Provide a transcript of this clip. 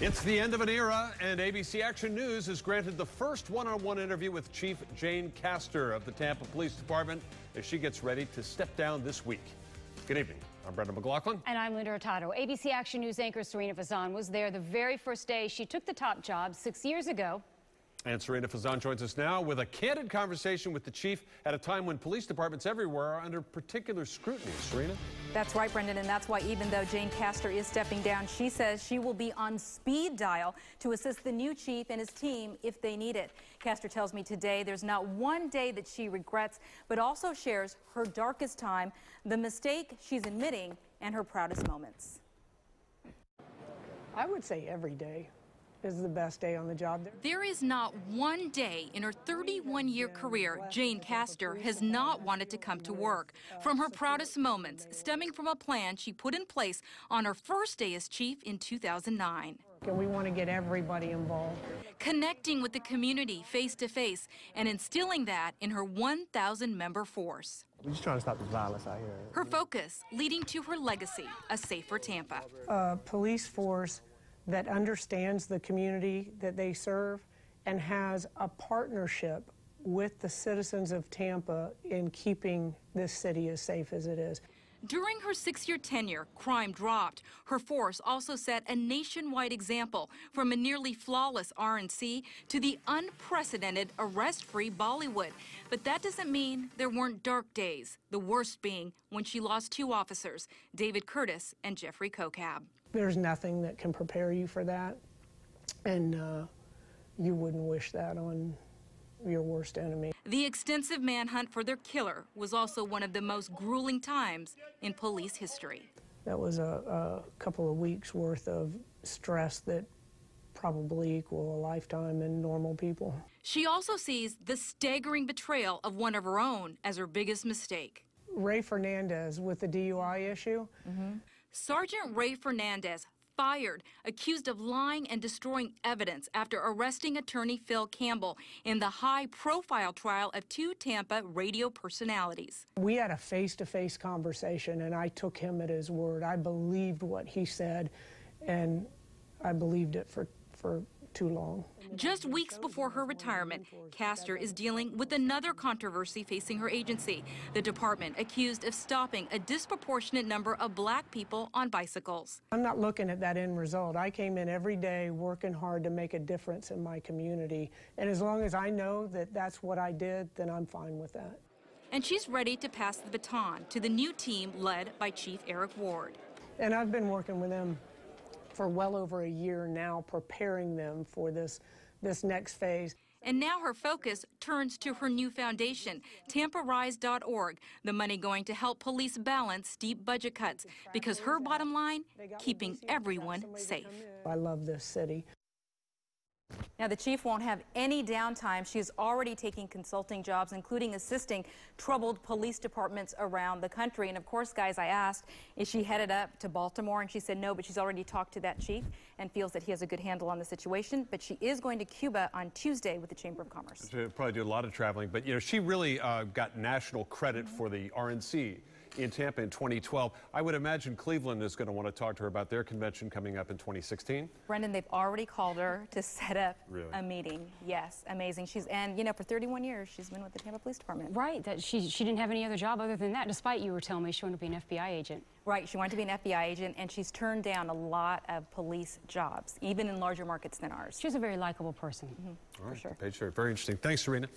It's the end of an era, and ABC Action News has granted the first one-on-one interview with Chief Jane Castor of the Tampa Police Department as she gets ready to step down this week. Good evening. I'm Brendan McLaughlin. And I'm Linda Hurtado. ABC Action News anchor Sarina Fazan was there the very first day she took the top job six years ago and Sarina Fazan joins us now with a candid conversation with the chief at a time when police departments everywhere are under particular scrutiny. Serena? That's right, Brendan, and that's why even though Jane Castor is stepping down, she says she will be on speed dial to assist the new chief and his team if they need it. Castor tells me today there's not one day that she regrets, but also shares her darkest time, the mistake she's admitting, and her proudest moments. I would say every day is the best day on the job. There is not one day in her 31 year career Jane Castor has not wanted to come to work. From her proudest moments, stemming from a plan she put in place on her first day as chief in 2009. And we want to get everybody involved. Connecting with the community face to face and instilling that in her 1,000 member force. We're just trying to stop the violence out here. Her focus leading to her legacy, a safer Tampa. A police force that understands the community that they serve and has a partnership with the citizens of Tampa in keeping this city as safe as it is. During her six year tenure, crime dropped. Her force also set a nationwide example from a nearly flawless RNC to the unprecedented arrest free Bollywood. But that doesn't mean there weren't dark days, the worst being when she lost two officers, David Curtis and Jeffrey Kocab. There's nothing that can prepare you for that. And uh, you wouldn't wish that on your worst enemy. The extensive manhunt for their killer was also one of the most grueling times in police history. That was a, a couple of weeks worth of stress that probably equal a lifetime in normal people. She also sees the staggering betrayal of one of her own as her biggest mistake. Ray Fernandez with the DUI issue. Mm -hmm. Sergeant Ray Fernandez fired, accused of lying and destroying evidence after arresting attorney Phil Campbell in the high profile trial of two Tampa radio personalities. We had a face to face conversation, and I took him at his word. I believed what he said, and I believed it for, for too long. Just weeks before her retirement, Castor is dealing with another controversy facing her agency. The department accused of stopping a disproportionate number of black people on bicycles. I'm not looking at that end result. I came in every day working hard to make a difference in my community. And as long as I know that that's what I did, then I'm fine with that. And she's ready to pass the baton to the new team led by Chief Eric Ward. And I've been working with them for well over a year now, preparing them for this, this next phase. And now her focus turns to her new foundation, TampaRise.org, the money going to help police balance steep budget cuts because her bottom line, keeping everyone safe. I love this city. Now, the chief won't have any downtime. She is already taking consulting jobs, including assisting troubled police departments around the country. And of course, guys, I asked, is she headed up to Baltimore? And she said no, but she's already talked to that chief and feels that he has a good handle on the situation. But she is going to Cuba on Tuesday with the Chamber of Commerce. She'll probably do a lot of traveling, but you know, she really uh, got national credit mm -hmm. for the RNC in Tampa in 2012. I would imagine Cleveland is going to want to talk to her about their convention coming up in 2016. Brendan, they've already called her to set up really? a meeting. Yes, amazing. She's and you know for 31 years she's been with the Tampa Police Department. Right. That she she didn't have any other job other than that. Despite you were telling me she wanted to be an FBI agent. Right. She wanted to be an FBI agent, and she's turned down a lot of police jobs, even in larger markets than ours. She's a very likable person. Mm -hmm. for sure. Very interesting. Thanks, Sarina.